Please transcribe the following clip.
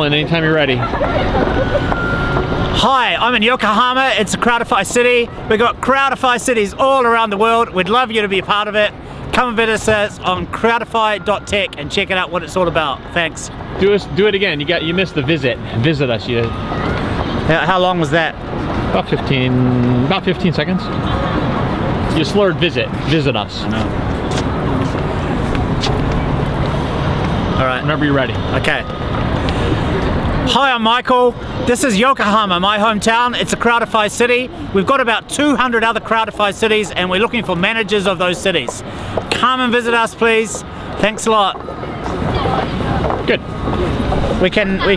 Anytime you're ready. Hi, I'm in Yokohama. It's a Crowdify city. We've got Crowdify cities all around the world. We'd love you to be a part of it. Come and visit us on crowdify.tech and check it out what it's all about. Thanks. Do us do it again. You got you missed the visit. Visit us. You How, how long was that? about 15 about 15 seconds. You slurred visit. Visit us. All right. Whenever you're ready. Okay. Hi, I'm Michael. This is Yokohama, my hometown. It's a Crowdify city. We've got about 200 other Crowdify cities and we're looking for managers of those cities. Come and visit us, please. Thanks a lot. Good. We can we